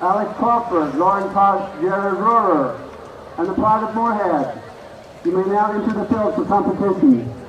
Alex Crawford, Lauren Koch, Jared Rohrer, and the Pride of Morehead. You may now enter the field for competition.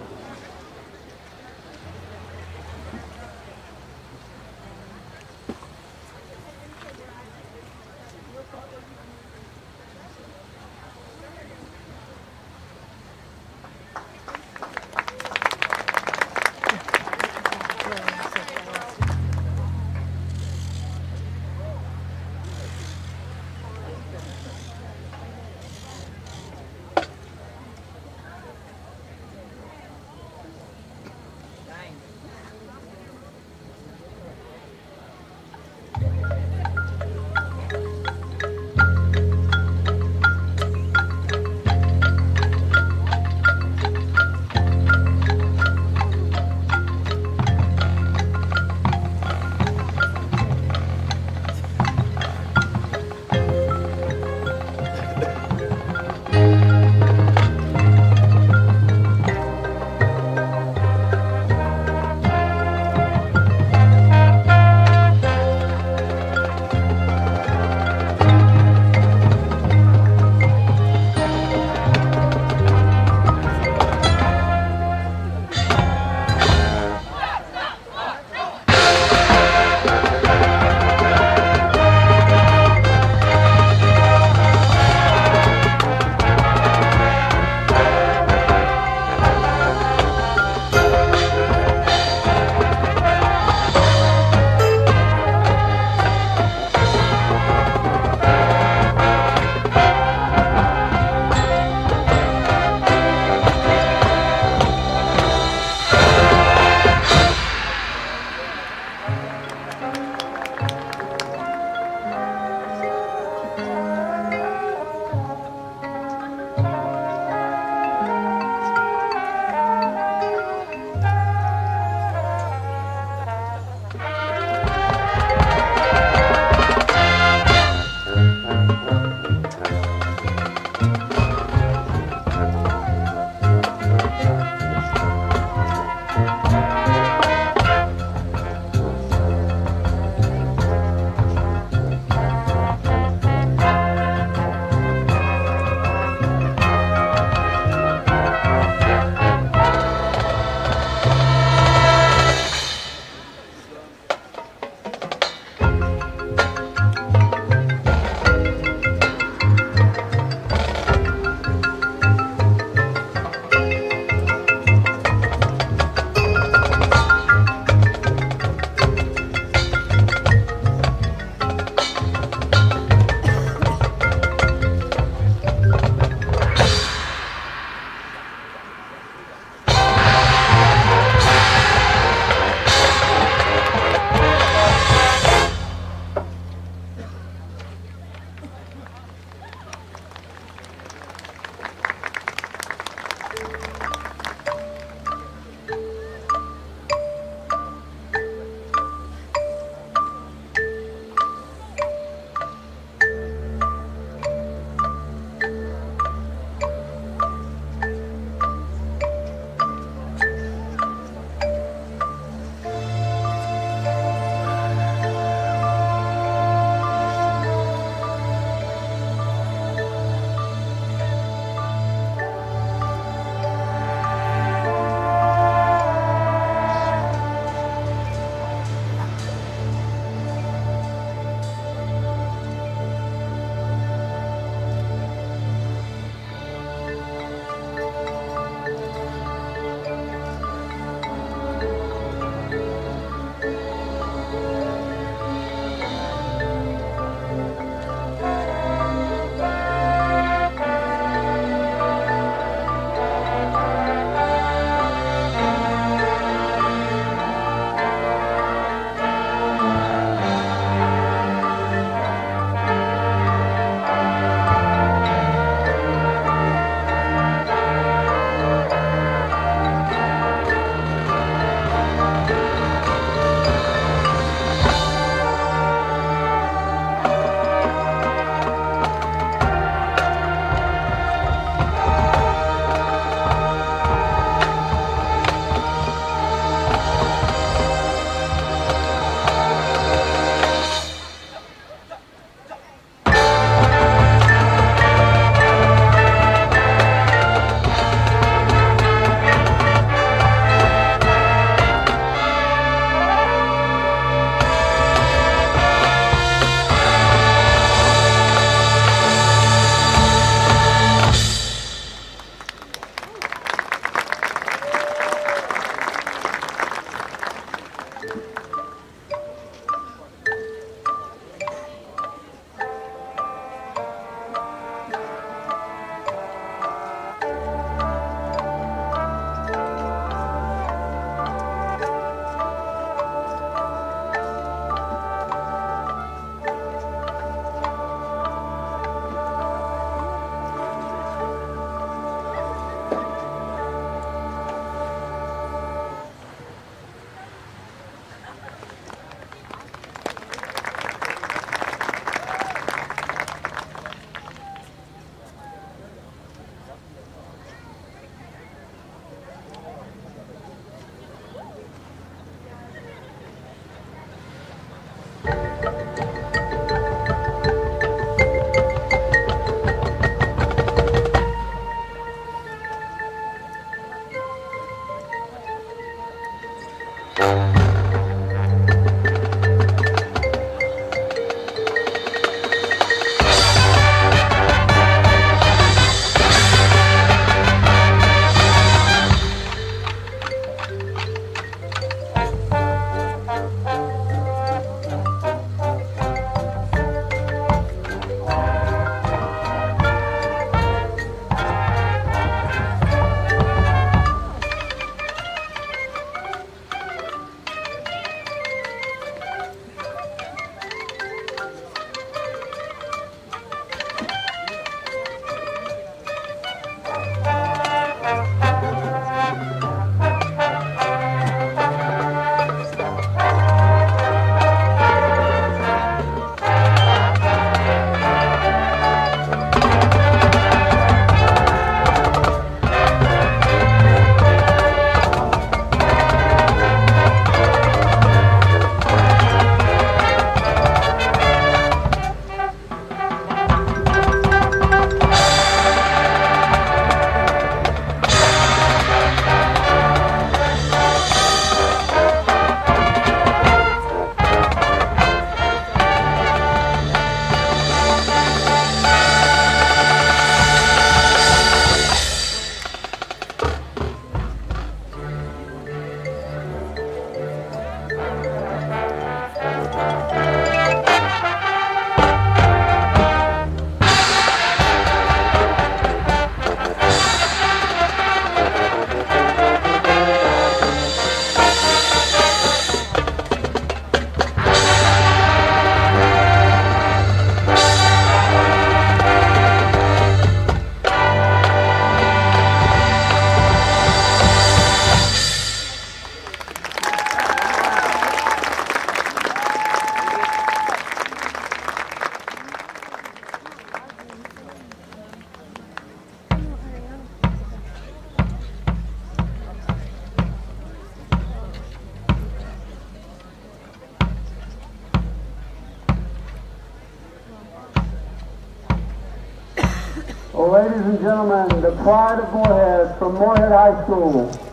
Ladies and gentlemen, the pride of Morehead from Morehead High School.